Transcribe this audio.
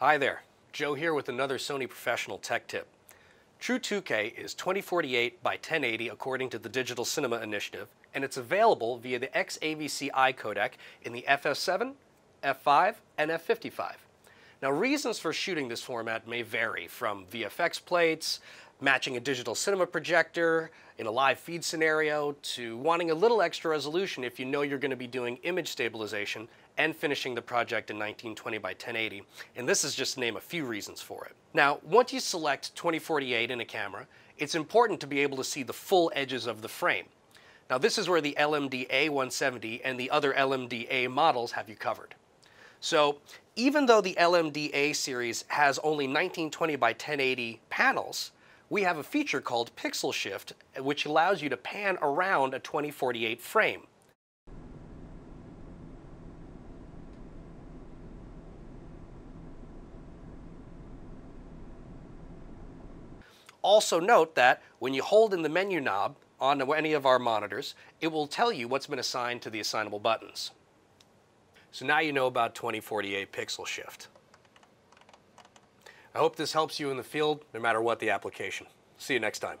Hi there, Joe here with another Sony Professional Tech Tip. True 2K is 2048 by 1080 according to the Digital Cinema Initiative, and it's available via the XAVC-I codec in the FS7, F5, and F55. Now reasons for shooting this format may vary from VFX plates, matching a digital cinema projector in a live feed scenario, to wanting a little extra resolution if you know you're going to be doing image stabilization and finishing the project in 1920 by 1080. And this is just to name a few reasons for it. Now, once you select 2048 in a camera, it's important to be able to see the full edges of the frame. Now this is where the LMD A170 and the other LMDA models have you covered. So even though the LMDA series has only 1920 by 1080 panels, we have a feature called Pixel Shift, which allows you to pan around a 2048 frame. Also note that when you hold in the menu knob on any of our monitors, it will tell you what's been assigned to the assignable buttons. So now you know about 2048 pixel shift. I hope this helps you in the field, no matter what the application. See you next time.